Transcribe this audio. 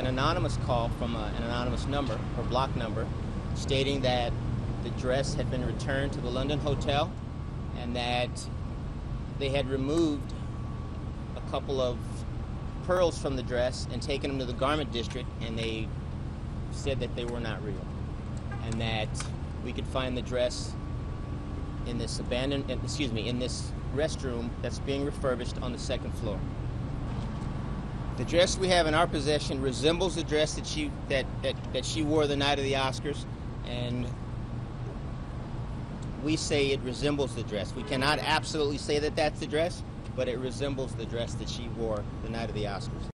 an anonymous call from a, an anonymous number or block number stating that the dress had been returned to the London hotel and that they had removed a couple of pearls from the dress and taken them to the garment district and they said that they were not real and that we could find the dress in this abandoned excuse me in this restroom that's being refurbished on the second floor the dress we have in our possession resembles the dress that she that, that, that she wore the night of the oscars and we say it resembles the dress. We cannot absolutely say that that's the dress but it resembles the dress that she wore the night of the oscars